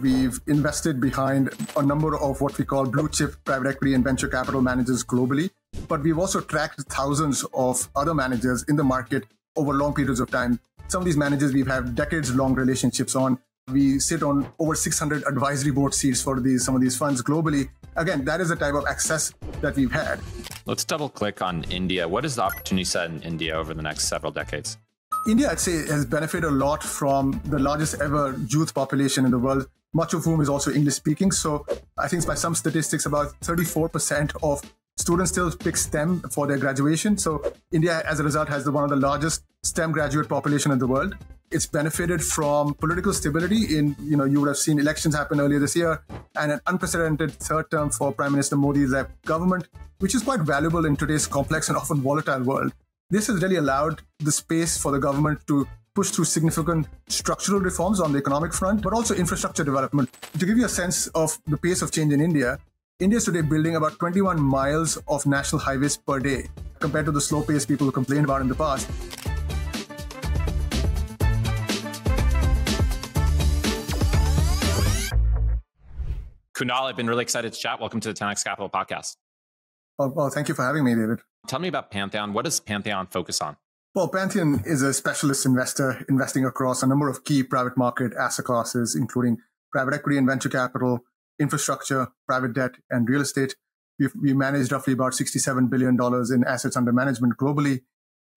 We've invested behind a number of what we call blue chip private equity and venture capital managers globally. But we've also tracked thousands of other managers in the market over long periods of time. Some of these managers we've had decades long relationships on. We sit on over 600 advisory board seats for these some of these funds globally. Again, that is the type of access that we've had. Let's double click on India. What is the opportunity set in India over the next several decades? India, I'd say, has benefited a lot from the largest ever youth population in the world, much of whom is also English speaking. So I think by some statistics, about 34% of students still pick STEM for their graduation. So India, as a result, has the, one of the largest STEM graduate population in the world. It's benefited from political stability. In you know, you would have seen elections happen earlier this year, and an unprecedented third term for Prime Minister Modi's government, which is quite valuable in today's complex and often volatile world. This has really allowed the space for the government to push through significant structural reforms on the economic front, but also infrastructure development. To give you a sense of the pace of change in India, India is today building about 21 miles of national highways per day, compared to the slow pace people complained about in the past. Kunal, I've been really excited to chat. Welcome to the 10x Capital podcast. Oh, well, thank you for having me, David. Tell me about Pantheon. What does Pantheon focus on? Well, Pantheon is a specialist investor investing across a number of key private market asset classes, including private equity and venture capital, infrastructure, private debt, and real estate. We've, we manage roughly about $67 billion in assets under management globally.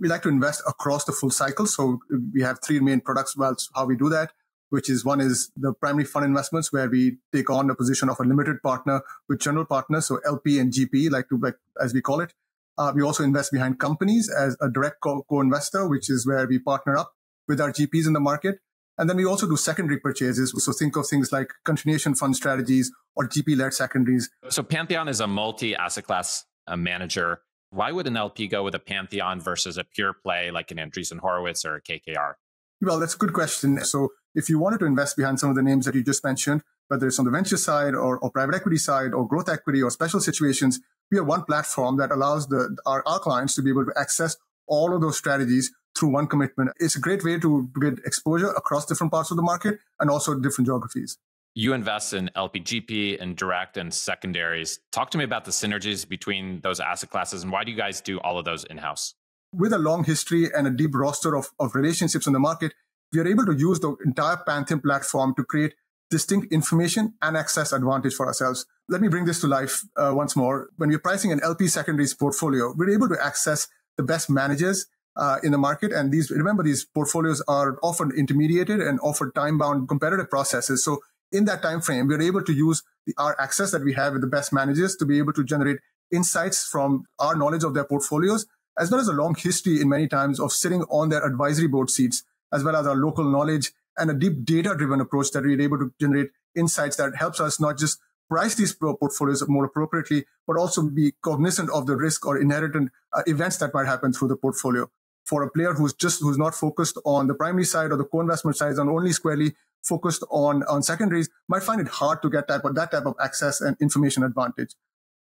We like to invest across the full cycle. So we have three main products. Well, how we do that which is one is the primary fund investments where we take on the position of a limited partner with general partners. So LP and GP, like to, like, as we call it. Uh, we also invest behind companies as a direct co- co-investor, which is where we partner up with our GPs in the market. And then we also do secondary purchases. So think of things like continuation fund strategies or GP led secondaries. So Pantheon is a multi asset class uh, manager. Why would an LP go with a Pantheon versus a pure play like an Andreessen Horowitz or a KKR? Well, that's a good question. So if you wanted to invest behind some of the names that you just mentioned, whether it's on the venture side or, or private equity side or growth equity or special situations, we are one platform that allows the, our, our clients to be able to access all of those strategies through one commitment. It's a great way to get exposure across different parts of the market and also different geographies. You invest in LPGP and direct and secondaries. Talk to me about the synergies between those asset classes and why do you guys do all of those in house? with a long history and a deep roster of, of relationships in the market, we are able to use the entire Pantheon platform to create distinct information and access advantage for ourselves. Let me bring this to life uh, once more. When we're pricing an LP secondaries portfolio, we're able to access the best managers uh, in the market. And these, remember, these portfolios are often intermediated and offer time-bound competitive processes. So in that time frame, we're able to use the, our access that we have with the best managers to be able to generate insights from our knowledge of their portfolios as well as a long history in many times of sitting on their advisory board seats, as well as our local knowledge and a deep data driven approach that we're able to generate insights that helps us not just price these portfolios more appropriately, but also be cognizant of the risk or inherent uh, events that might happen through the portfolio. For a player who's just, who's not focused on the primary side or the co-investment side and only squarely focused on, on secondaries might find it hard to get of, that type of access and information advantage.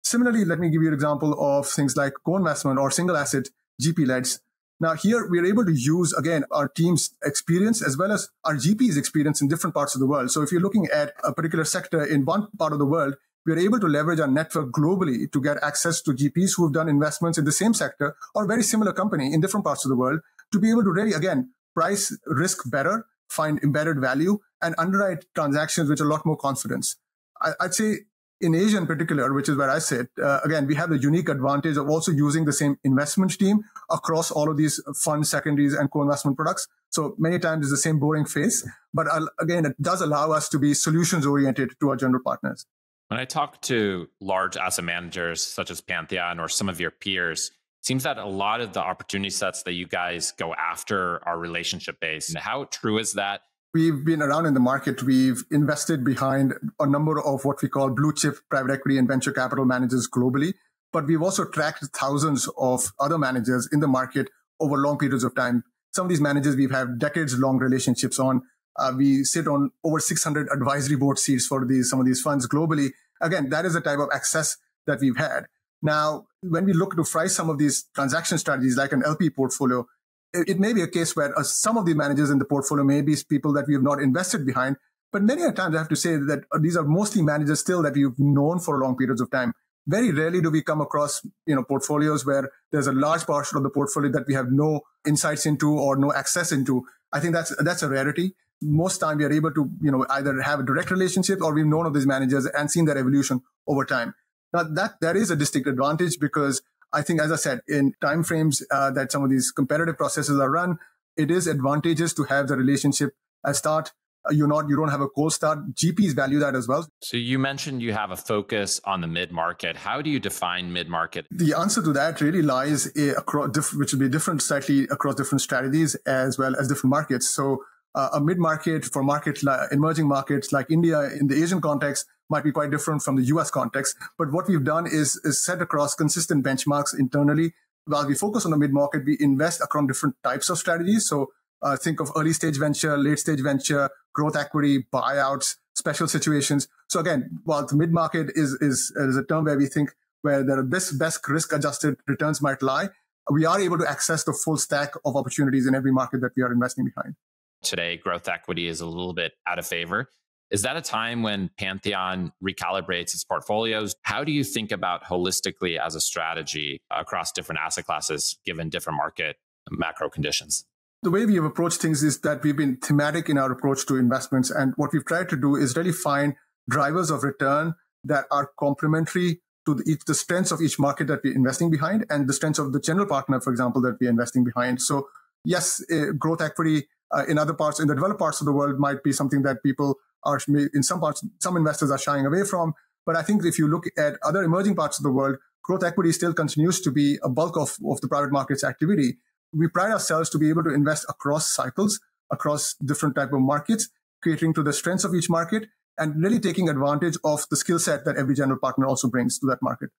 Similarly, let me give you an example of things like co-investment or single asset GP leds. Now here we're able to use again our team's experience as well as our GP's experience in different parts of the world. So if you're looking at a particular sector in one part of the world, we're able to leverage our network globally to get access to GPs who have done investments in the same sector or very similar company in different parts of the world to be able to really, again, price risk better, find embedded value and underwrite transactions with a lot more confidence. I, would say in Asia in particular, which is where I sit, uh, again, we have the unique advantage of also using the same investment team across all of these fund secondaries and co-investment products. So many times it's the same boring face, but again, it does allow us to be solutions oriented to our general partners. When I talk to large asset managers such as Pantheon or some of your peers, seems that a lot of the opportunity sets that you guys go after are relationship based. How true is that? We've been around in the market. We've invested behind a number of what we call blue chip private equity and venture capital managers globally. But we've also tracked thousands of other managers in the market over long periods of time. Some of these managers we've had decades long relationships on. Uh, we sit on over 600 advisory board seats for these, some of these funds globally. Again, that is the type of access that we've had. Now, when we look to price some of these transaction strategies like an LP portfolio, it may be a case where uh, some of the managers in the portfolio may be people that we have not invested behind, But many times I have to say that these are mostly managers still that we've known for long periods of time. Very rarely do we come across, you know, portfolios where there's a large portion of the portfolio that we have no insights into or no access into. I think that's that's a rarity. Most time we are able to, you know, either have a direct relationship or we've known of these managers and seen their evolution over time. Now that that is a distinct advantage because I think, as I said, in timeframes uh, that some of these competitive processes are run, it is advantageous to have the relationship at start. Uh, you're not, you don't have a cold start. GPs value that as well. So you mentioned you have a focus on the mid market. How do you define mid market? The answer to that really lies across, which will be different slightly across different strategies as well as different markets. So uh, a mid market for markets like emerging markets like India in the Asian context might be quite different from the US context. But what we've done is, is set across consistent benchmarks internally. While we focus on the mid market, we invest across different types of strategies. So uh, think of early stage venture, late stage venture, growth equity, buyouts, special situations. So again, while the mid market is, is, is a term where we think where the best, best risk adjusted returns might lie, we are able to access the full stack of opportunities in every market that we are investing behind. Today, growth equity is a little bit out of favor. Is that a time when Pantheon recalibrates its portfolios? How do you think about holistically as a strategy across different asset classes given different market macro conditions? The way we have approached things is that we've been thematic in our approach to investments. And what we've tried to do is really find drivers of return that are complementary to the, the strengths of each market that we're investing behind and the strengths of the general partner, for example, that we're investing behind. So yes, uh, growth equity uh, in other parts, in the developed parts of the world might be something that people are in some parts, some investors are shying away from. But I think if you look at other emerging parts of the world, growth equity still continues to be a bulk of, of the private markets activity. We pride ourselves to be able to invest across cycles, across different type of markets, catering to the strengths of each market and really taking advantage of the skill set that every general partner also brings to that market.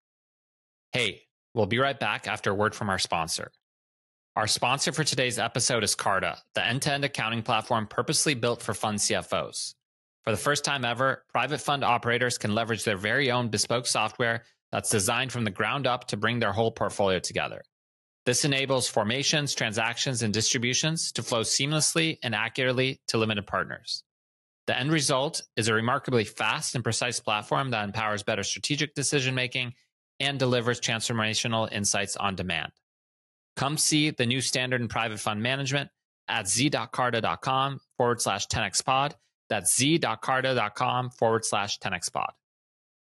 Hey, we'll be right back after a word from our sponsor. Our sponsor for today's episode is Carta, the end to end accounting platform purposely built for fund CFOs. For the first time ever, private fund operators can leverage their very own bespoke software that's designed from the ground up to bring their whole portfolio together. This enables formations, transactions, and distributions to flow seamlessly and accurately to limited partners. The end result is a remarkably fast and precise platform that empowers better strategic decision making and delivers transformational insights on demand. Come see the new standard in private fund management at z.carta.com forward slash 10x pod that's z.carta.com forward slash 10xpod.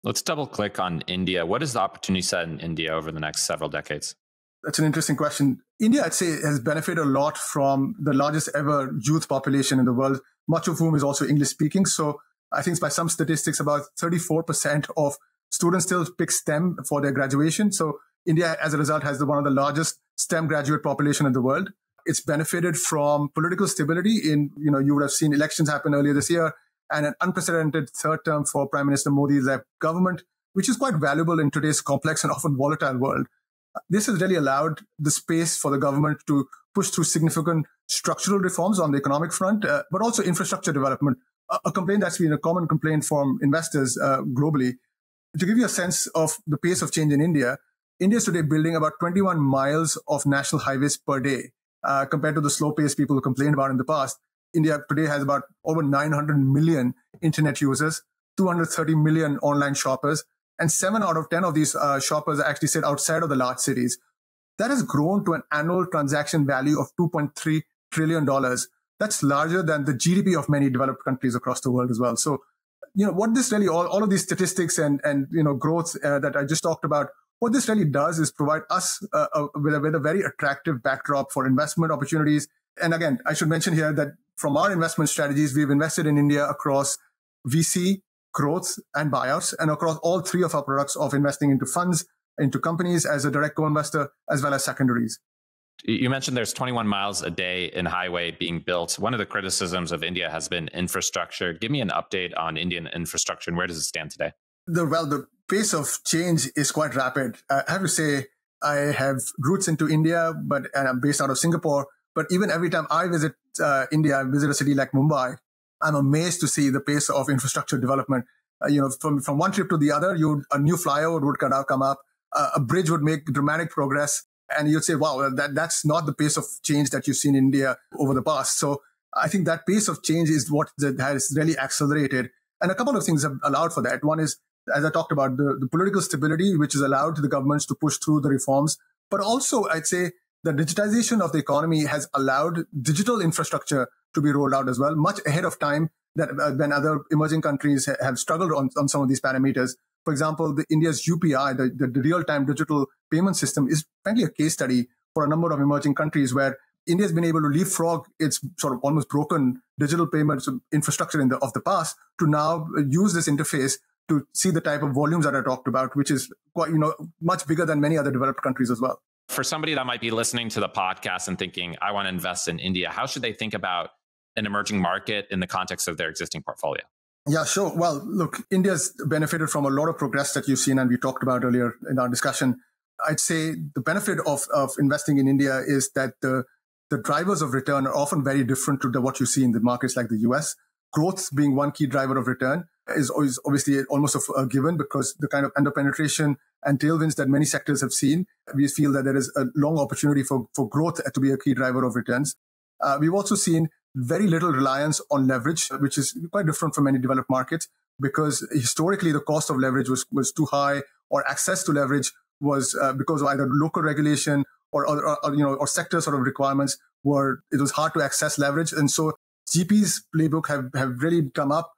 Let's double click on India. What is the opportunity set in India over the next several decades? That's an interesting question. India, I'd say, has benefited a lot from the largest ever youth population in the world, much of whom is also English speaking. So I think by some statistics, about 34% of students still pick STEM for their graduation. So India, as a result, has the, one of the largest STEM graduate population in the world. It's benefited from political stability in, you know, you would have seen elections happen earlier this year and an unprecedented third term for Prime Minister Modi's government, which is quite valuable in today's complex and often volatile world. This has really allowed the space for the government to push through significant structural reforms on the economic front, uh, but also infrastructure development, a, a, complaint that's been a common complaint from investors uh, globally. To give you a sense of the pace of change in India, India is today building about 21 miles of national highways per day uh, compared to the slow pace people complained about in the past. India today has about over 900 million internet users, 230 million online shoppers, and seven out of 10 of these uh, shoppers actually sit outside of the large cities. That has grown to an annual transaction value of $2.3 trillion. That's larger than the GDP of many developed countries across the world as well. So, you know, what this really, all, all of these statistics and, and, you know, growth uh, that I just talked about what this really does is provide us uh, a, with, a, with a very attractive backdrop for investment opportunities. And again, I should mention here that from our investment strategies, we've invested in India across VC, growth, and buyouts, and across all three of our products of investing into funds, into companies as a direct co-investor, as well as secondaries. You mentioned there's 21 miles a day in highway being built. One of the criticisms of India has been infrastructure. Give me an update on Indian infrastructure and where does it stand today? The, well, the pace of change is quite rapid. I have to say, I have roots into India, but and I'm based out of Singapore. But even every time I visit uh, India, I visit a city like Mumbai, I'm amazed to see the pace of infrastructure development. Uh, you know, from, from one trip to the other, you a new flyover would come up, uh, a bridge would make dramatic progress, and you'd say, "Wow, that that's not the pace of change that you've seen in India over the past." So I think that pace of change is what has really accelerated. And a couple of things have allowed for that. One is, as I talked about, the, the political stability, which has allowed the governments to push through the reforms. But also, I'd say the digitization of the economy has allowed digital infrastructure to be rolled out as well, much ahead of time that uh, when other emerging countries have struggled on, on some of these parameters. For example, the India's UPI, the, the, the real-time digital payment system, is frankly a case study for a number of emerging countries where India has been able to leapfrog its sort of almost broken digital payments infrastructure in the, of the past to now use this interface to see the type of volumes that I talked about, which is quite, you know, much bigger than many other developed countries as well. For somebody that might be listening to the podcast and thinking, I want to invest in India, how should they think about an emerging market in the context of their existing portfolio? Yeah, sure. Well, look, India's benefited from a lot of progress that you've seen and we talked about earlier in our discussion. I'd say the benefit of, of investing in India is that the, the drivers of return are often very different to the, what you see in the markets like the US. Growth being one key driver of return is, is obviously almost a, a given because the kind of underpenetration and tailwinds that many sectors have seen, we feel that there is a long opportunity for, for growth to be a key driver of returns. Uh, we've also seen very little reliance on leverage, which is quite different from many developed markets because historically the cost of leverage was, was too high or access to leverage was uh, because of either local regulation or, or, or, you know, or sector sort of requirements were, it was hard to access leverage. And so GP's playbook have, have really come up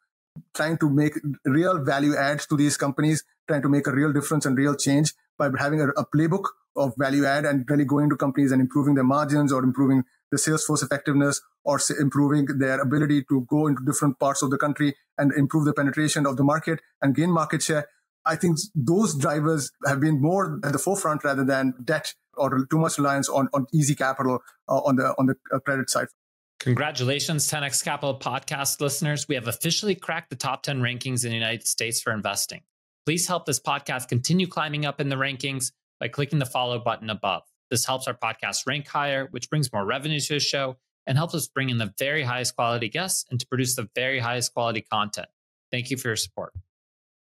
trying to make real value adds to these companies, trying to make a real difference and real change by having a, a playbook of value add and really going to companies and improving their margins or improving the sales force effectiveness or improving their ability to go into different parts of the country and improve the penetration of the market and gain market share. I think those drivers have been more at the forefront rather than debt or too much reliance on, on easy capital uh, on the on the uh, credit side. Congratulations, 10x Capital podcast listeners. We have officially cracked the top 10 rankings in the United States for investing. Please help this podcast continue climbing up in the rankings by clicking the follow button above. This helps our podcast rank higher, which brings more revenue to the show and helps us bring in the very highest quality guests and to produce the very highest quality content. Thank you for your support.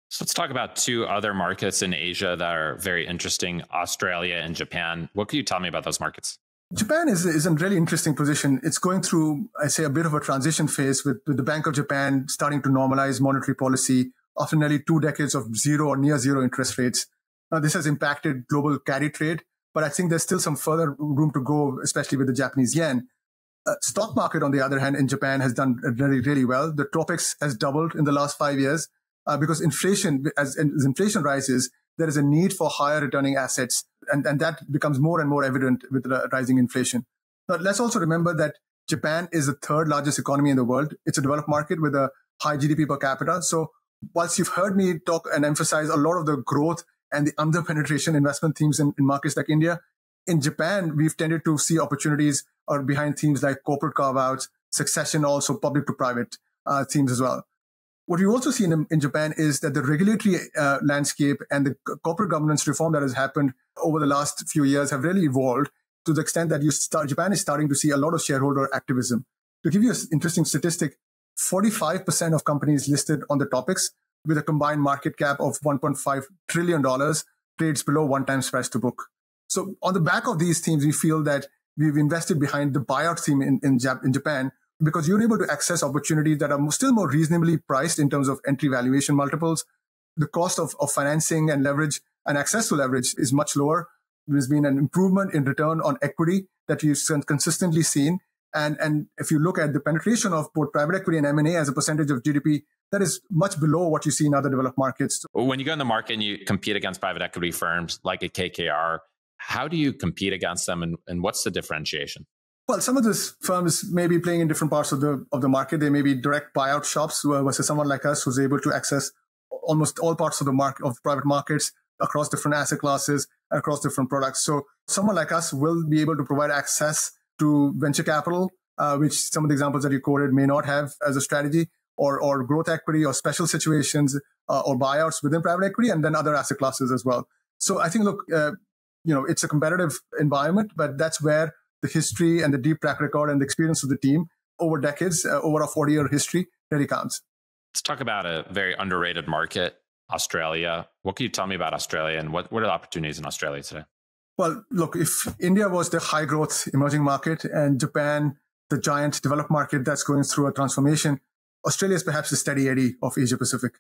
So let's talk about two other markets in Asia that are very interesting Australia and Japan. What can you tell me about those markets? Japan is, is in a really interesting position. It's going through, I say, a bit of a transition phase with, with the Bank of Japan starting to normalize monetary policy after nearly two decades of zero or near zero interest rates. Now, this has impacted global carry trade but I think there's still some further room to go, especially with the Japanese yen. Uh, stock market, on the other hand, in Japan has done really, really well. The TOPIX has doubled in the last five years uh, because inflation, as, as, inflation rises, there is a need for higher returning assets. And, and that becomes more and more evident with the rising inflation. But let's also remember that Japan is the third largest economy in the world. It's a developed market with a high GDP per capita. So whilst you've heard me talk and emphasize a lot of the growth and the under penetration investment themes in, in, markets like India. In Japan, we've tended to see opportunities or behind themes like corporate carve outs, succession, also public to private uh, themes as well. What we've also seen in, in Japan is that the regulatory uh, landscape and the corporate governance reform that has happened over the last few years have really evolved to the extent that you start, Japan is starting to see a lot of shareholder activism. To give you an interesting statistic, 45% of companies listed on the TOPIX with a combined market cap of $1.5 trillion trades below one times price to book. So on the back of these themes, we feel that we've invested behind the buyout theme in, in, Jap- in Japan because you're able to access opportunities that are still more reasonably priced in terms of entry valuation multiples. The cost of, of financing and leverage and access to leverage is much lower. There's been an improvement in return on equity that we've consistently seen. And, and if you look at the penetration of both private equity and M&A as a percentage of GDP, that is much below what you see in other developed markets. When you go in the market and you compete against private equity firms like a KKR, how do you compete against them and, and what's the differentiation? Well, some of these firms may be playing in different parts of the of the market. They may be direct buyout shops versus someone like us who's able to access almost all parts of the market of private markets across different asset classes across different products. So someone like us will be able to provide access to venture capital, uh, which some of the examples that you quoted may not have as a strategy or, or growth equity or special situations uh, or buyouts within private equity and then other asset classes as well. So I think, look, uh, you know, it's a competitive environment, but that's where the history and the deep track record and the experience of the team over decades, uh, over a 40 year history really counts. Let's talk about a very underrated market, Australia. What can you tell me about Australia and what, what are the opportunities in Australia today? Well, look, if India was the high growth emerging market and Japan the giant developed market that's going through a transformation. Australia is perhaps the steady eddy of Asia Pacific.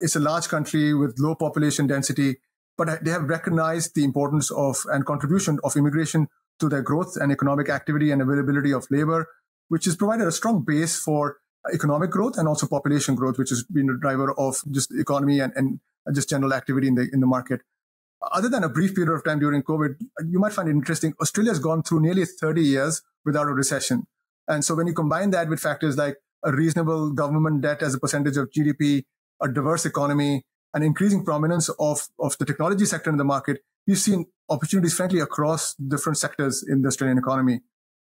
It's a large country with low population density, but they have recognized the importance of and contribution of immigration to their growth and economic activity and availability of labor, which has provided a strong base for economic growth and also population growth, which has been a driver of just economy and, and just general activity in the in the market. Other than a brief period of time during COVID, you might find it interesting. Australia has gone through nearly 30 years without a recession. And so when you combine that with factors like a reasonable government debt as a percentage of GDP, a diverse economy, an increasing prominence of, of the technology sector in the market, we've seen opportunities, frankly, across different sectors in the Australian economy.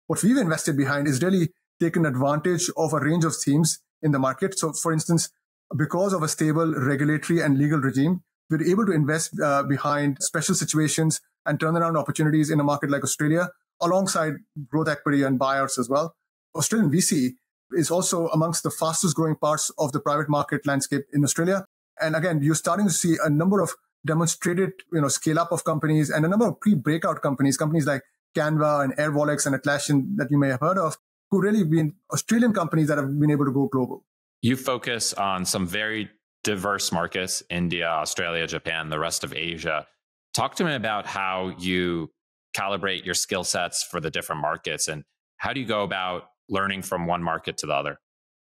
What we've invested behind is really taken advantage of a range of themes in the market. So, for instance, because of a stable regulatory and legal regime, we're able to invest uh, behind special situations and turnaround opportunities in a market like Australia, alongside growth equity and buyouts as well. Australian VC is also amongst the fastest growing parts of the private market landscape in Australia. And again, you're starting to see a number of demonstrated, you know, scale up of companies and a number of pre-breakout companies, companies like Canva and Airwallex and Atlassian that you may have heard of, who really been Australian companies that have been able to go global. You focus on some very diverse markets, India, Australia, Japan, the rest of Asia. Talk to me about how you calibrate your skill sets for the different markets and how do you go about learning from one market to the other?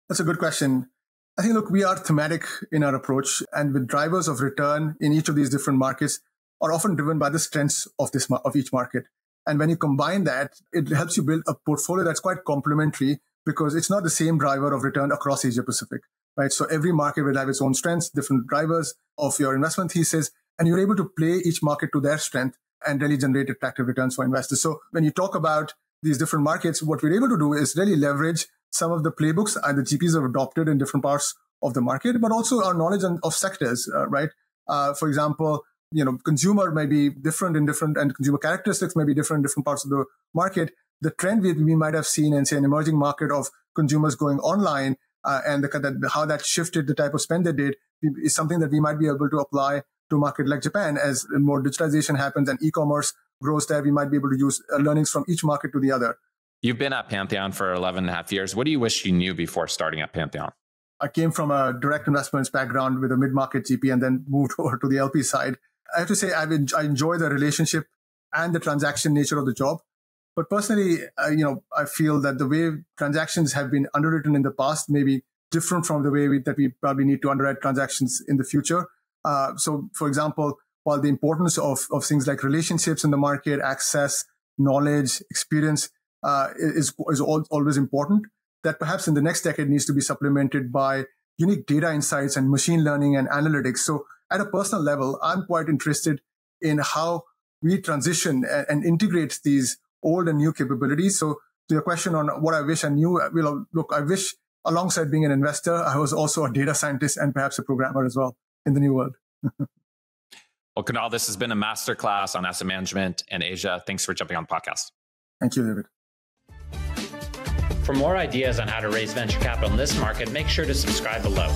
That's a good question. I think, look, we are thematic in our approach and with drivers of return in each of these different markets are often driven by the strengths of this, of each market. And when you combine that, it helps you build a portfolio that's quite complementary because it's not the same driver of return across Asia Pacific, right? So every market will have its own strengths, different drivers of your investment thesis, and you're able to play each market to their strength and really generate attractive returns for investors. So when you talk about these different markets, what we're able to do is really leverage some of the playbooks and the GPs have adopted in different parts of the market, but also our knowledge of sectors, uh, right? Uh, for example, you know, consumer may be different in different and consumer characteristics may be different in different parts of the market. The trend we, we might have seen in say an emerging market of consumers going online uh, and the, the, how that shifted the type of spend they did is something that we might be able to apply to a market like Japan as more digitalization happens and e-commerce grows there. We might be able to use uh, learnings from each market to the other. You've been at Pantheon for 11 and a half years. What do you wish you knew before starting at Pantheon? I came from a direct investments background with a mid-market GP and then moved over to the LP side. I have to say I've en- I enjoy the relationship and the transaction nature of the job. But personally, you know, I feel that the way transactions have been underwritten in the past may be different from the way we, that we probably need to underwrite transactions in the future. Uh, so, for example, while the importance of, of things like relationships in the market, access, knowledge, experience uh, is, is always important, that perhaps in the next decade needs to be supplemented by unique data insights and machine learning and analytics. So at a personal level, I'm quite interested in how we transition and, integrate these old and new capabilities. So to your question on what I wish I knew, well, look, I wish alongside being an investor, I was also a data scientist and perhaps a programmer as well in the new world. well, Kunal, this has been a masterclass on asset management and Asia. Thanks for jumping on the podcast. Thank you, David. For more ideas on how to raise venture capital in this market, make sure to subscribe below.